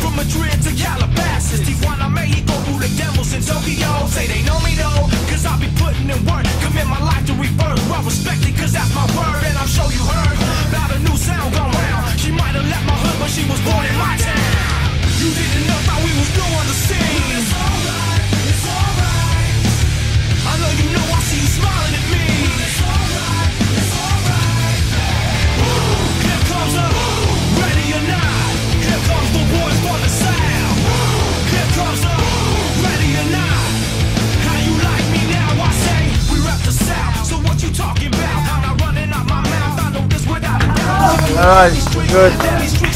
From Madrid to Nice, good.